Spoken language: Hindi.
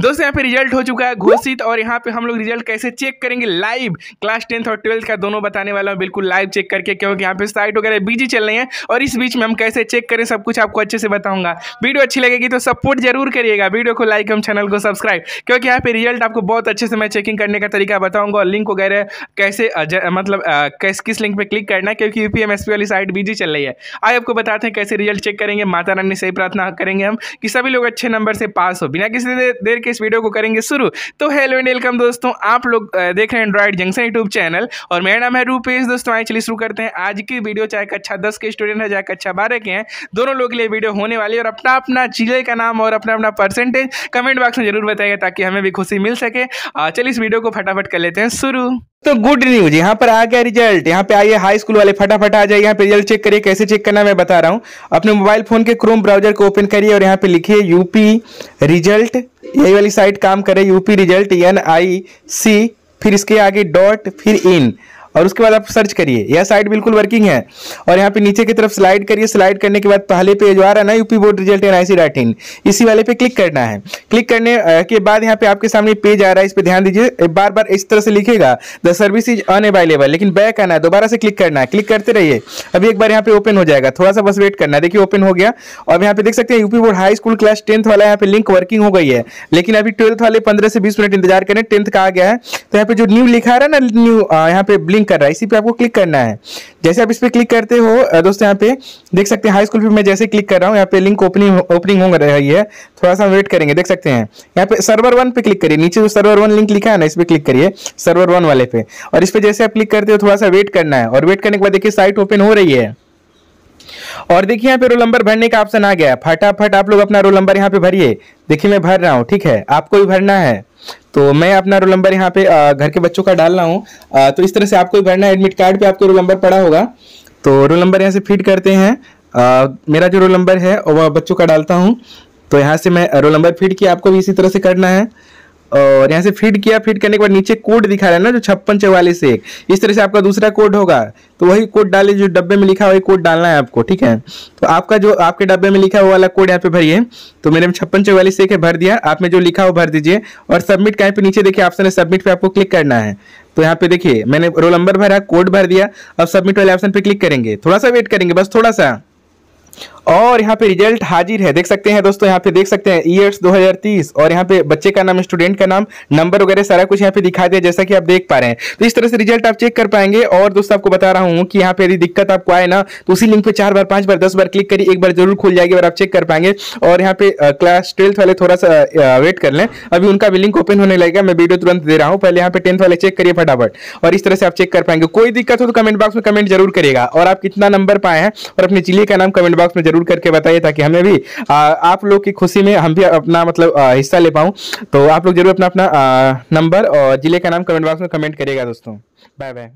दोस्तों, यहाँ पे रिज़ल्ट हो चुका है घोषित और यहाँ पे हम लोग रिज़ल्ट कैसे चेक करेंगे? लाइव क्लास टेंथ और ट्वेल्थ का दोनों बताने वाला हूँ। बिल्कुल लाइव चेक करके, क्योंकि यहाँ पे साइट वगैरह बिज़ी चल रही है और इस बीच में हम कैसे चेक करें, सब कुछ आपको अच्छे से बताऊँगा। वीडियो अच्छी लगेगी तो सपोर्ट ज़रूर करिएगा। वीडियो को लाइक हम चैनल को सब्सक्राइब क्योंकि यहाँ पे रिज़ल्ट आपको बहुत अच्छे से मैं चेकिंग करने का तरीका बताऊँगा और लिंक वगैरह कैसे मतलब कैस, किस लिंक पे क्लिक करना है, क्योंकि यूपीएम एस वाली साइट बिज़ी चल रही है। आइए आपको बताते हैं कैसे रिज़ल्ट चेक करेंगे, माता रानी से ही प्रार्थना करेंगे हम कि सभी लोग अच्छे नंबर से पास हो। बिना किसी देर के इस वीडियो को करेंगे शुरू। तो हेलो एंड वेलकम दोस्तों, आप लोग देख रहे हैं एंड्रॉइड जंक्शन यूट्यूब चैनल और मेरा नाम है रूपेश। दोस्तों, आइए चलिए शुरू करते हैं। आज की वीडियो चाहे कक्षा दस के स्टूडेंट है, चाहे कक्षा बारह के हैं, दोनों लोग के लिए वीडियो होने वाली और अपना अपना ज़िले का नाम और अपना अपना परसेंटेज कमेंट बॉक्स में ज़रूर बताएगा ताकि हमें भी खुशी मिल सके। चलिए इस वीडियो को फटाफट कर लेते हैं शुरू। तो गुड न्यूज़ यहाँ पर आ गया रिज़ल्ट यहाँ पे आइए हाई स्कूल वाले फटाफट आ जाए यहाँ पे रिज़ल्ट चेक करिए, कैसे चेक करना मैं बता रहा हूँ। अपने मोबाइल फ़ोन के क्रोम ब्राउज़र को ओपन करिए और यहाँ पे लिखिए यूपी रिज़ल्ट यही वाली साइट काम करे UP result N I C फिर इसके आगे डॉट फिर इन और उसके बाद आप सर्च करिए। यह साइट बिल्कुल वर्किंग है। और यहाँ पे नीचे की तरफ़ स्लाइड करिए। स्लाइड करने के बाद पहले पे जो आ रहा है ना UP board result N I in इसी वाले पे क्लिक करना है। क्लिक करने के बाद यहाँ पे आपके सामने पेज आ रहा है। इस पर ध्यान दीजिए। बार बार इस तरह से लिखेगा द सर्विस इज़ अनअवेलेबल लेकिन बैक आना है। दोबारा से क्लिक करना है। क्लिक करते रहिए। अभी एक बार यहाँ पे ओपन हो जाएगा। थोड़ा सा बस वेट करना देखिए ओपन हो गया। और यहाँ पे देख सकते हैं UP board high school class tenth वाला यहाँ पे लिंक वर्किंग हो गई है। लेकिन अभी ट्वेल्थ वाले पंद्रह से बीस मिनट इंतज़ार करें। टेंथ का आ गया है? तो यहाँ पे जो न्यू लिखा है ना न्यू यहाँ पे ब्लिंक कर रहा है। इसी पे आपको क्लिक करना है। जैसे आप इस पर क्लिक करते हो दोस्तों यहाँ पे देख सकते हैं हाई स्कूल पे मैं जैसे क्लिक कर रहा हूँ, यहाँ पे लिंक ओपनिंग ओपनिंग हो रही है। थोड़ा सा वेट करेंगे, देख सकते हैं। यहाँ पे सर्वर वन पे क्लिक करिए। नीचे जो सर्वर वन लिंक लिखा है ना, इस पर क्लिक करिए सर्वर वन वाले पे। और इस पर जैसे आप क्लिक करते हो, थोड़ा सा वेट करना है। और वेट करने के बाद देखिए साइट ओपन हो रही है। और देखिए, यहाँ पे रोल नंबर भरने का ऑप्शन आ गया। फटाफट आप लोग अपना रोल नंबर यहाँ पे भरिए। देखिए, मैं भर रहा हूँ, ठीक है? आपको भी भरना है। तो मैं अपना रोल नंबर यहाँ पे घर के बच्चों का डाल रहा हूँ। तो इस तरह से आपको भरना है एडमिट कार्ड पे आपको रोल नंबर पड़ा होगा। तो रोल नंबर यहाँ से फिट करते हैं। मेरा जो रोल नंबर है वह बच्चों का डालता हूँ। तो यहाँ से मैं रोल नंबर फिट किया, आपको भी इसी तरह से करना है। और यहाँ से फ़ीड किया फ़ीड करने के बाद नीचे कोड दिखा रहा है ना, जो छप्पन चौवालीस एक। इस तरह से आपका दूसरा कोड होगा। तो वही कोड डाले, जो डब्बे में लिखा वही कोड डालना है आपको, ठीक है? तो आपका जो, आपके डब्बे में लिखा है वो वाला कोड यहाँ पे भरिए। तो मैंने छप्पन चौवालीस एक है, भर दिया। आप में जो लिखा वो भर दीजिए। और सबमिट कहीं पे नीचे देखिए ऑप्शन है सबमिट पे आपको क्लिक करना है। तो यहाँ पे देखिए, मैंने रोल नंबर भरा कोड भर दिया। अब सबमिट वाले ऑप्शन पे क्लिक करेंगे। थोड़ा सा वेट करेंगे, बस थोड़ा सा। और यहाँ पे रिज़ल्ट हाजिर है। देख सकते हैं दोस्तों, यहाँ पे देख सकते हैं ईयर्स 2030 और यहाँ पे बच्चे का नाम स्टूडेंट का नाम नंबर वगैरह सारा कुछ यहाँ पे दिखा दिया जैसा कि आप देख पा रहे हैं। तो इस तरह से रिज़ल्ट आप चेक कर पाएँगे और दोस्तों, आपको बता रहा हूँ कि यहाँ पे यदि दिक्कत आपको आए ना तो उसी लिंक पे चार बार, पाँच बार, दस बार क्लिक करिए, एक बार ज़रूर खुल जाएगी और आप चेक कर पाएँगे। और यहाँ पे क्लास ट्वेल्थ वाले थोड़ा सा वेट कर लें। अभी उनका भी लिंक ओपन होने लगेगा, मैं वीडियो तुरंत दे रहा हूँ। पहले यहाँ पे टेंथ वाले चेक करिए फटाफट। और इस तरह से आप चेक कर पाएँगे। कोई दिक्कत हो तो कमेंट बॉक्स में कमेंट ज़रूर करेगा और आप कितना नंबर पाए हैं और अपने ज़िले का नाम कमेंट बॉक्स में ज़रूर करके बताइए ताकि हमें भी आ, आप लोग की खुशी में हम भी अपना मतलब हिस्सा ले पाऊँ। तो आप लोग ज़रूर अपना अपना नंबर और ज़िले का नाम कमेंट बॉक्स में कमेंट करिएगा दोस्तों। Bye bye